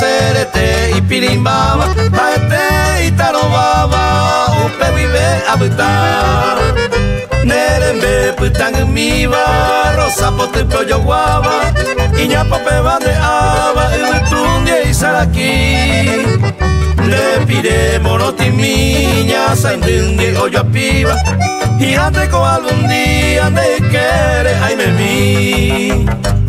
Serete ipirimbaba Haete itarobaba Upe vive abutar Nerembe putang miba Rosa pote pollo guava Iña pope bande aba Ubetundia y saraki. Le pide moroti miña Sandungi olla piba Y ande con algún día De querer ay me vi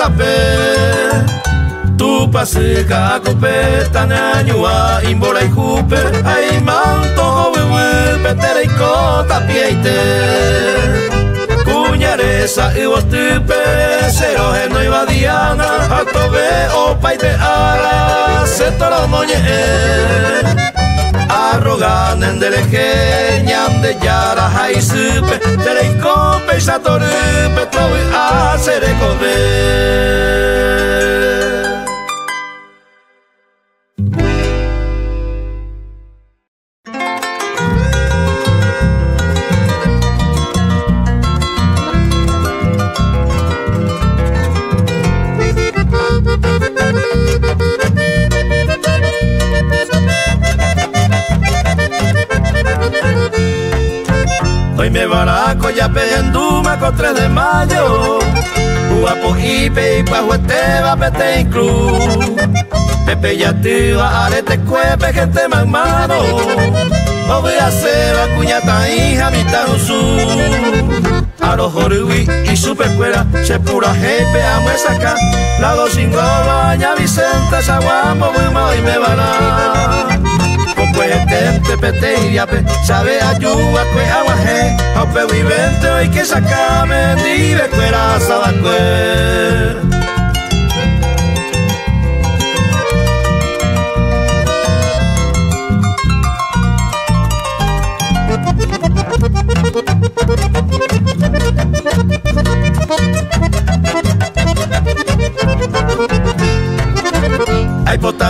saber. Tupaseka akupe tanañua imbora ijupe aimantojo wewe petere ikota pieite Cuñaresa y botupe Cero geno y badiana Alto ve o paite ara Se toro moñe arrogan en deleje ñam de yara hay supe tere cope satorupe tobe a con 3 de mayo. Guapo ipe y pajuete va pete inclu Pepe ya te va arete cuepe gente mamado O voy a hacer la cuñata hija mitad su Aro jorui y super cuera Se pura jepe amo esa acá. Lago sin golo aña Vicente Saguamo muy y me van a pues te pete y yape sabe ayuda que aguaje aupe vivente hoy que sacame vive cuera sabacue Ay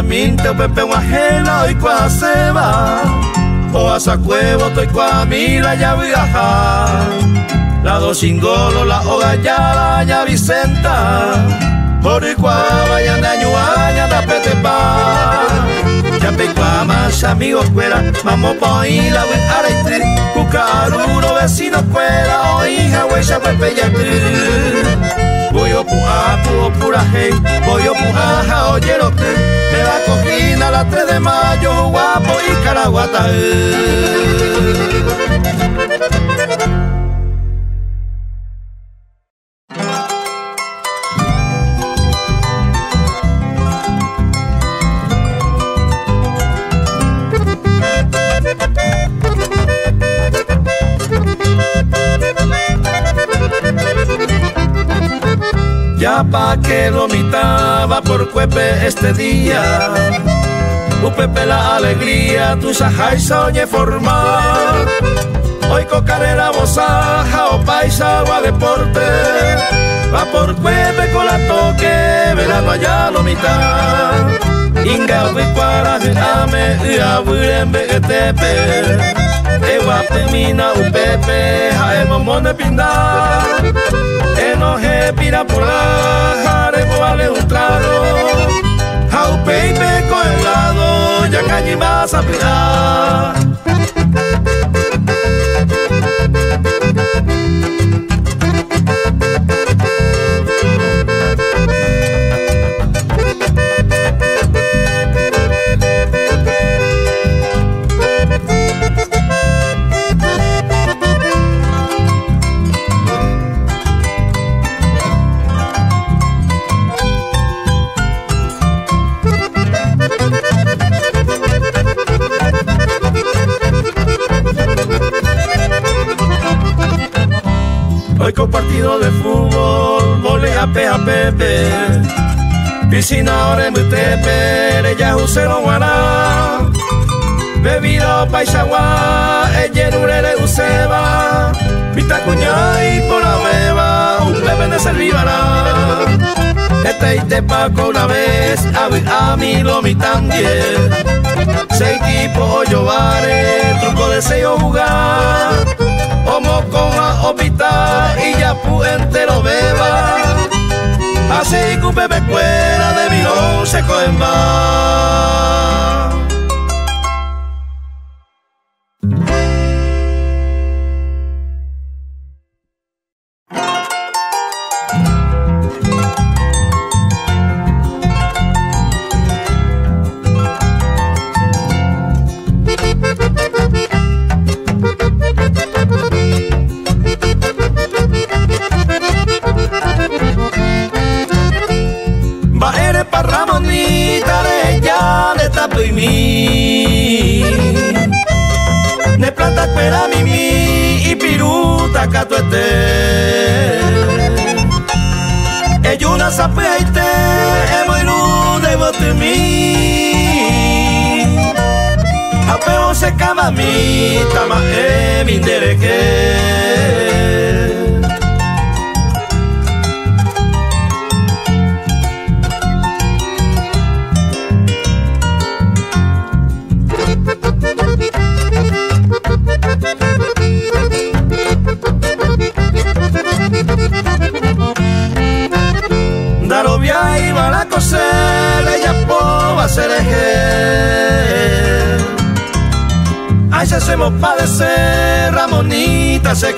potaminte pepe guajela y kwa seba O asa cuevo toy kwa mila ya viaja La do singolo la oga ya Vicenta. Por y kwa vayan de añuaña da petepa Ya pe kwa más amigos fuera Vamos pa la we araitri Cucaruro vecino fuera O hija huella pepe ya Pujo pura hey Voy a pujar, oye lo que. Me la cogina la 3 de mayo Guapo y caraguata Ya pa' que vomitaba por cuepe este día. U pepe la alegría, tu sajai soñe formar. Hoy con carrera bosaja o paisa o a deporte Va por cuepe con la toque, verano allá lo mitad Inga para ame, ia burembe etepe Ewa pemina u pepe, hae momone pinda. Enoje pira por la jare vale un trago baby con helado, ya cañi vas a pirar Piscina ore mutepe ya usero guara Bebido paisagua ella nurere useba Vita cuñay por la beba Un bebé de servibara. Este y te paco una vez A, a mí lo mi también Seis tipo vare Truco de sello jugar. Como coma opita Y ya pu entero beba Así que un bebé fuera de mi se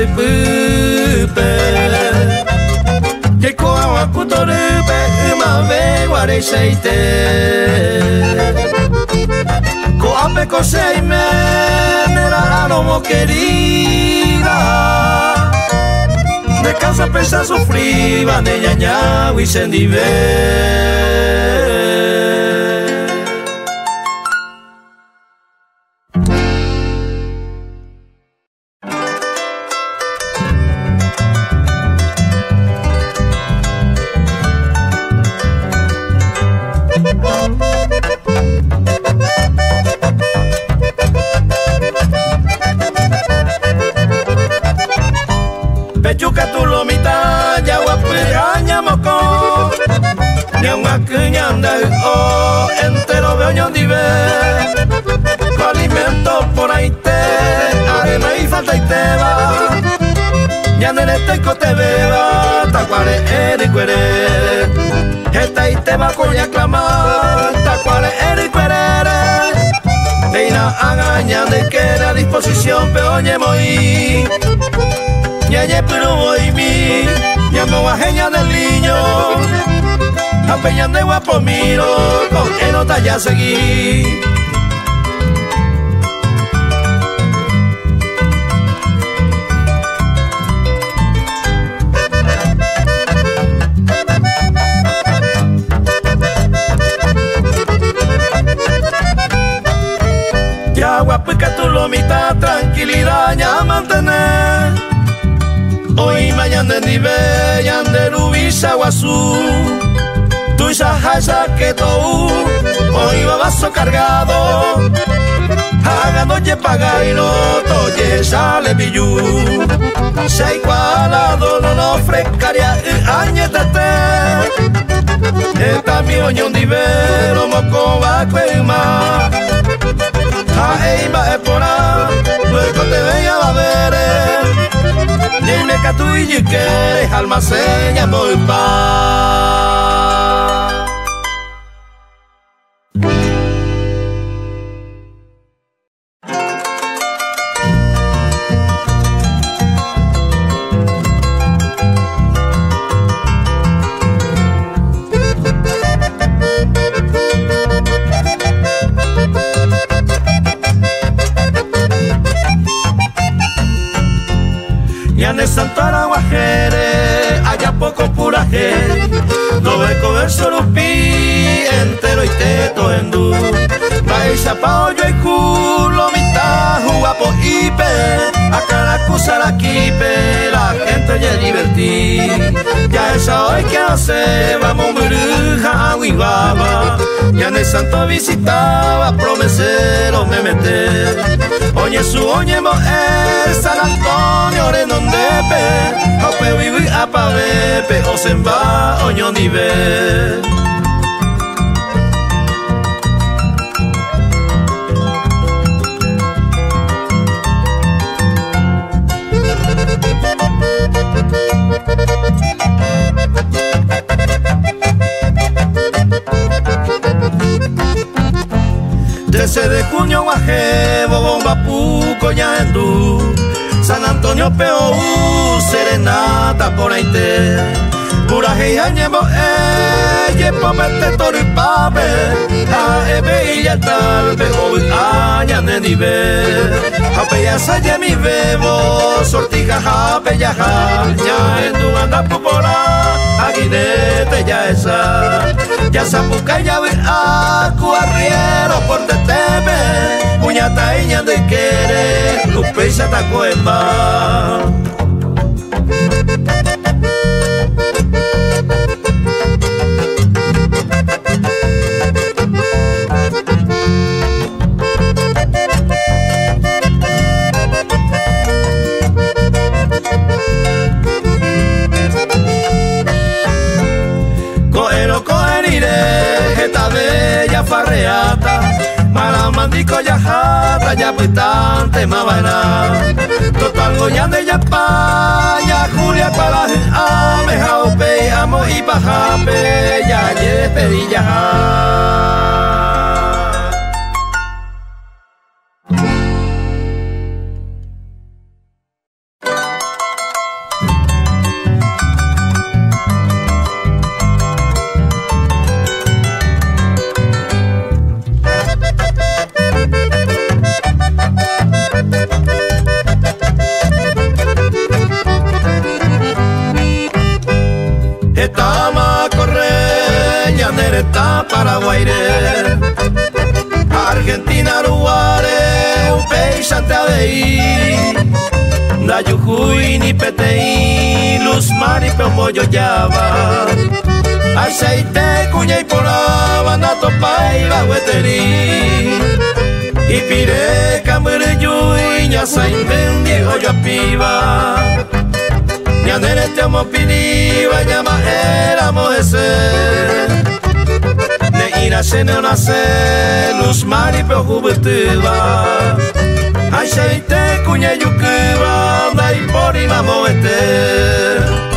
se camba Eyuminte na esa de lo gaita pereva Sei sei te no voy a beibar Ejo vive se camba se pupe Que koa wa kutorupe uma ve ware seite Koa pe kosei me mera ano mo querida De casa pesa sufriba ne ñaña wi sendive posición peoñe moi Ñañe pero mi Ñamo guajeña del niño. De guapo miro Con que nota ya seguí. Mitad tranquilidad ya mantener Hoy mañana de nivel ya de rubisa guazú Tu jaisa que tú Hoy va vaso cargado. Haga noche pagaino Toye sale billú Sei cualado no no frescaria Añetete Esta mi oñón divero Moco va a Aima epora Luego te veía a ver Dime que tú y que almacén muy pa poco puraje, no ve comer solo pi entero y teto en du. Vais a yo y culo, mitad, guapo y pe, acá la quipe, la gente ya divertí. Ya esa hoy que hace, vamos bruja, baba, ya en el santo visitaba, promesero me meter. Oye su oye mo el San Antonio re non debe, Ope vivi a pavepe, o se va oño nivel. de junio guaje, ya du San Antonio Peou, serenata por ahí te Puraje y añemo, eh, yepo mete toro y pape A ebe y ya tal, bebo aña de nivel Jape ya saye mi bebo, sortija jape ya Ya en tu anda pupora, aguinete ya esa. Ya sapuca ya ve a por total goyande ya pa ya julia para ame jaupe amo y pajape ya ye pedilla Argentina, Uruguay, Upey, Santa Dei, Nayujuy, ni Petei, Luz Mari, Pemoyo, Yaba, Aceite, Cuña y Poraba, Nato, Paiva, Hueterí, Ipire, Camarillo, Ñasa, Inven, Diego, Yapiba, Ñanere, Teamo, Piniba, Llama, éramos ese inace não nasce luz mari pe hubutuba Ajeite kunya yukuba dai pori mamoete Ya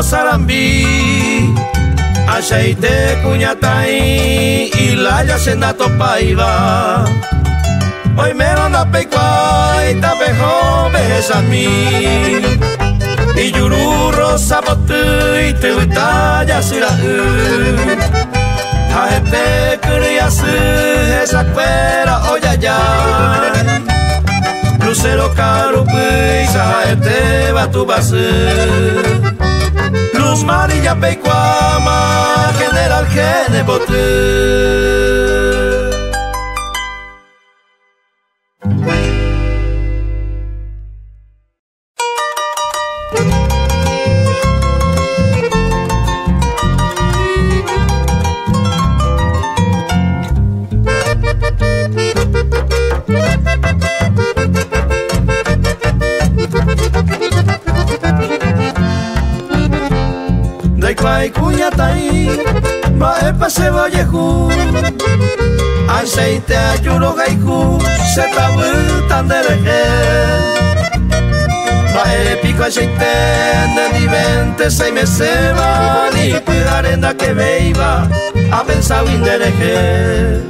y sarambi Aceite cuñatai y la ya senda topaiba. Hoy me lo da pecuay tapejo besami Y yuru rosa botu y te ya sira Haete crias esa cuera ya Lucero caro pisa haete va Luz marilla peicuama general gene arenda que iba a pensar indereje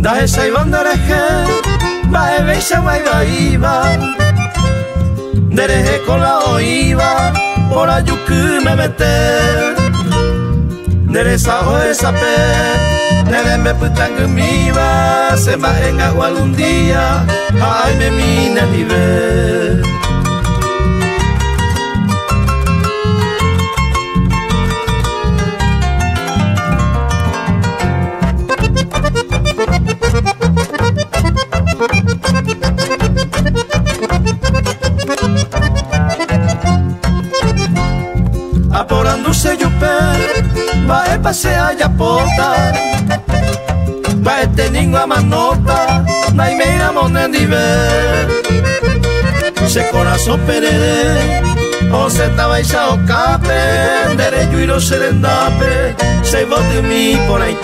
Da esa y bandereje Bae beisa bai baiba Dereje con la oiva Por ayuku me mete Deresa ho esa pe Nere me putan gumiba Se va en agua un día. Ay me mina nivel pasea ya pota va este niño a manota na mira ver se corazón perede o se estaba o cape. Derecho y no serendape se bote mi por ahí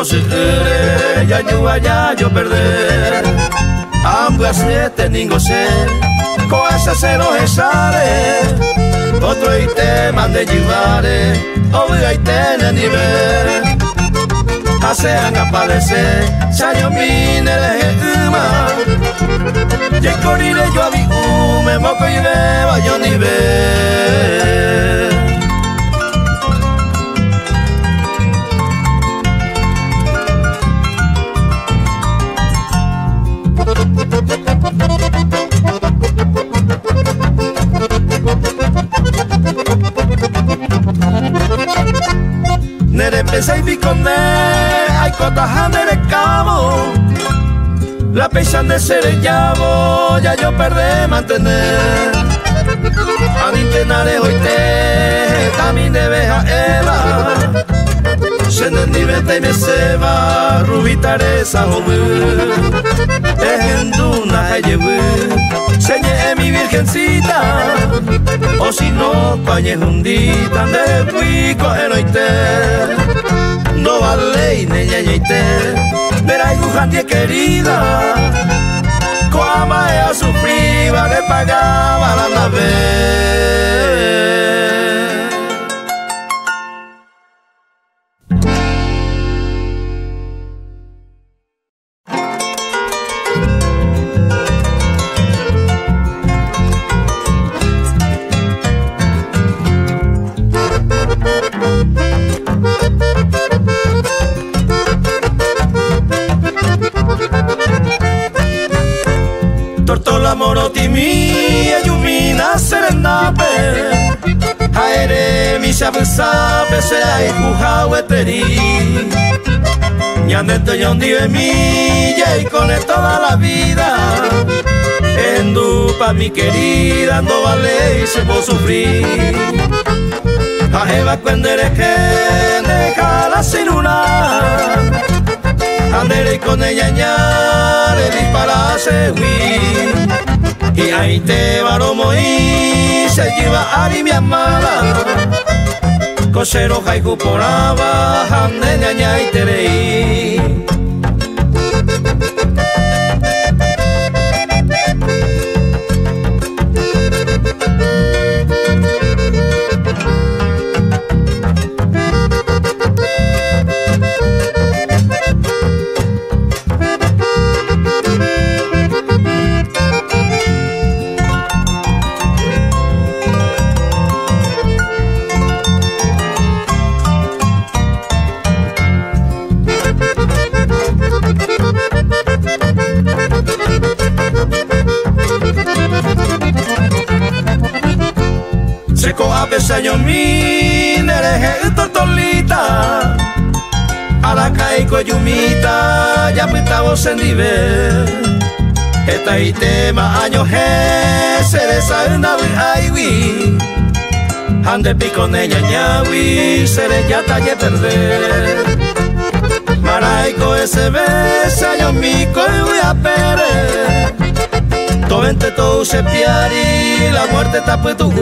ure ya yua ya yo perder. Ambas siete ningo se coasa se lo sale otro y tema de llevare oiga y tener nivel. Asean aparecer Sayo mine de uma Ye corire yo a mi ume Moco y beba yo ni ve Nere pesa y biconde Ay cota nere cabo La pesa de ser llavo Ya yo perdé mantener Adintenare hoy te. También debe a Eva. Se ni vete y me seba Rubitare esa joven Lleve Señé mi virgencita O si no, pañe hundita De pico en oite. No vale y neña ñeite Verá y querida. Coama ella sufriba Le pagaba la nave sabe será y eteri Ñandeto yo de mí y con toda la vida. En dupa mi querida no vale y se puede sufrir. A Eva cuando eres que deja sin una Andere con ella ñare disparase Y ahí te va y se lleva a mi amada. Kosero haiku poraba Hande ñaña iterei tortolita Esta y tema año he se desayuna aiwi. Ande pico neña ñawi se le ya talle perder. Maraico ese besa yo mico y voy a perder. Tovente todo se piari la muerte tape tu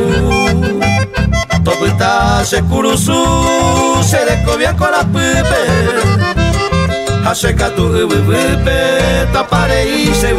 Topita se kurusu se descobia con la pipe Haseka tu pipe tapare y se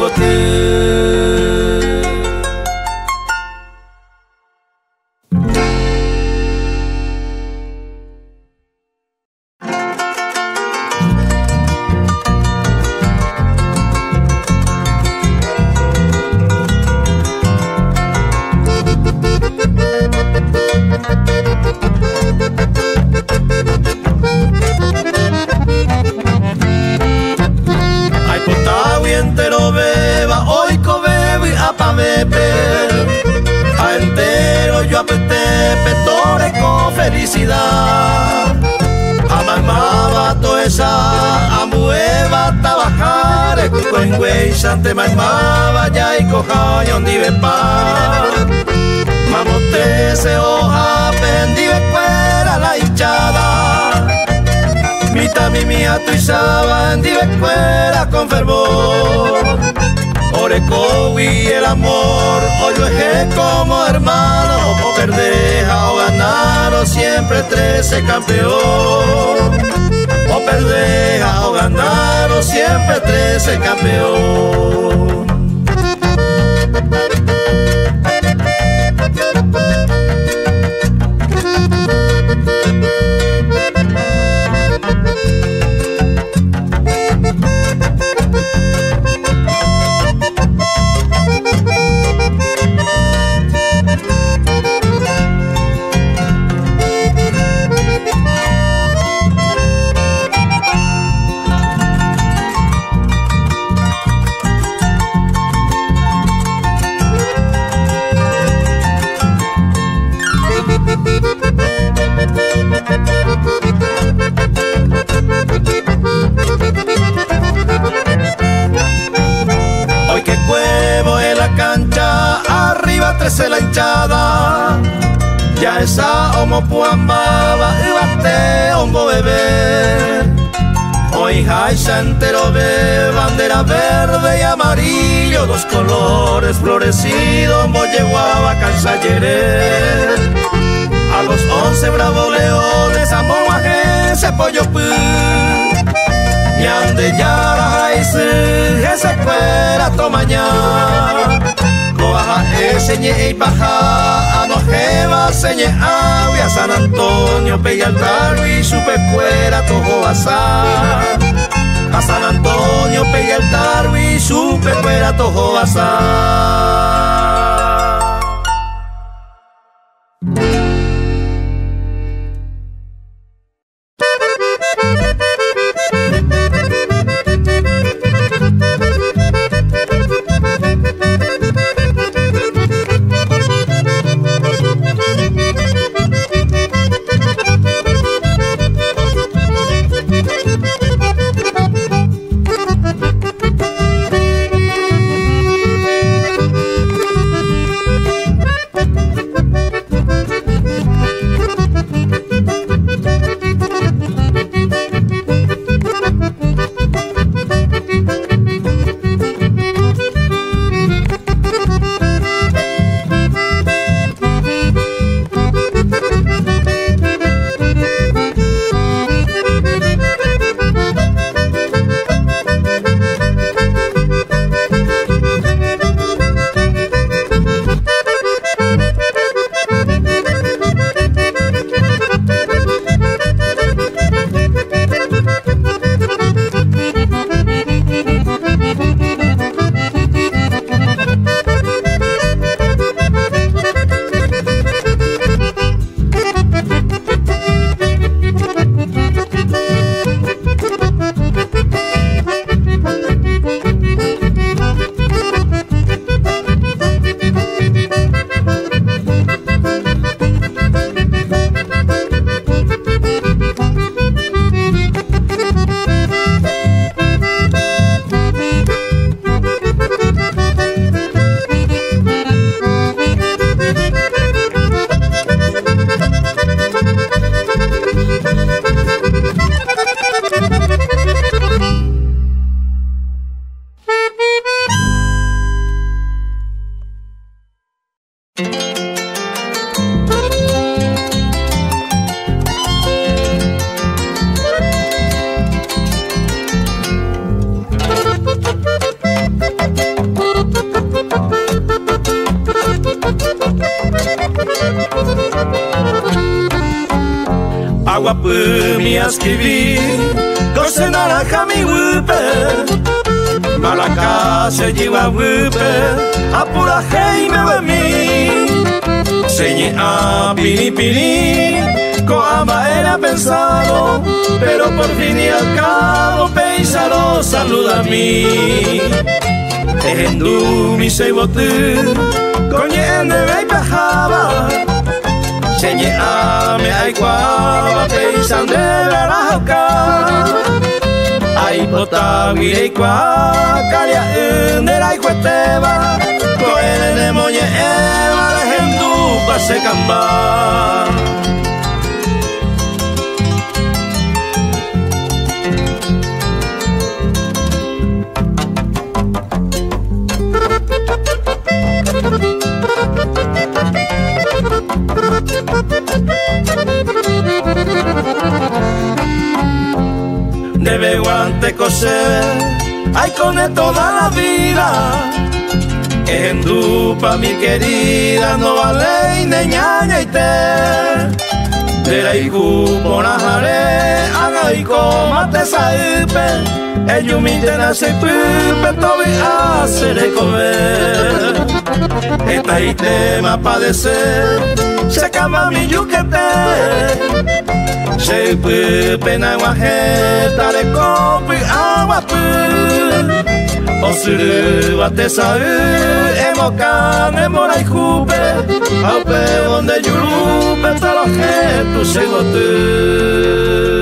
en güey, sante mamaba ya y coja y ondi pa. Mamote se hoja, pendive fuera la hinchada. Mita mi mía tu isaba, endive fuera con fervor. Orecowi el amor, hoy lo como hermano, o perdeja o ganar, o siempre trece campeón. O perdeja siempre trece campeón. Ya. Se ese fuera tomaña baja señe y baja anojeva señe avia San Antonio altar y supe cuera tojo a San Antonio altar y supe cuera tojo malaca se lleva wupe, apura hey me mí, señe a pini pini, ama era pensado, pero por fin y al cabo pensado saluda a mí. Ejendu mi se botu, coñen de bey pajaba, señe a me ay guava, pensando de la Ay pota guire kwa, calia de la cuesteba, coene de moñe eva, ejendu ay con toda la vida. En dupa mi querida no vale ni ñaña y te. De la hijo por la jare, haga y te saipe. Ellos me nace pipe, todavía hace de comer. Esta y tema padecer, se acaba mi yuquete. Se pipe na guajeta de copo y agua pu. O suru bate saú, emocan, emora y jupe. Aupe donde yurupe, tal objeto se gote.